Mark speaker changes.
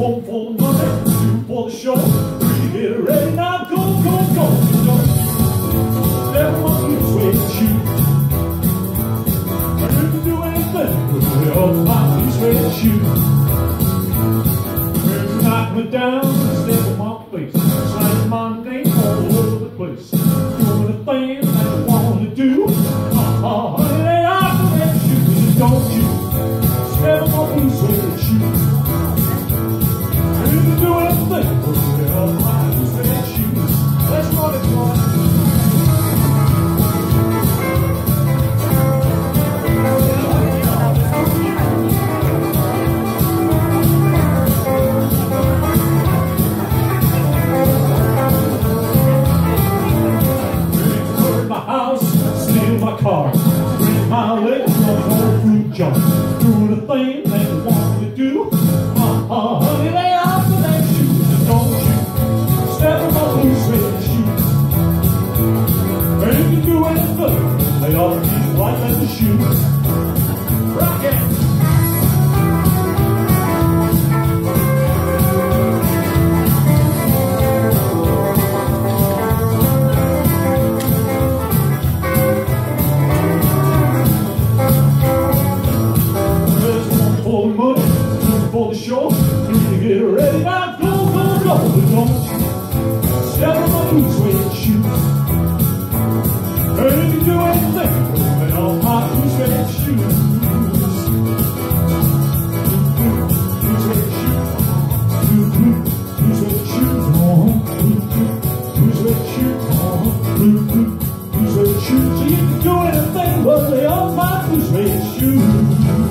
Speaker 1: one for the money, two for the show, three ready now, go, go, go, go. There must be a way to choose. Do anything with the old body's way to choose. Knock me down. Car, my legs on a whole fruit jar. Doing the thing that you want to do. Uh-uh, honey, lay off of that shoes don't you step on my blue suede shoes. And you do anything, lay off these white leather shoes. Rock it! Show. You get ready now, go, go, go. Don't you step on blue suede shoes. And if you do anything, but on my blue suede shoes. Oh. Oh. So you can do anything, but they are my blue suede shoes.